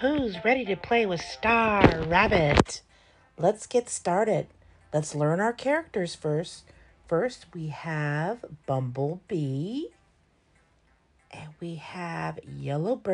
Who's ready to play with Star Rabbit? Let's get started. Let's learn our characters first. First, we have Bumblebee. And we have Yellowbird.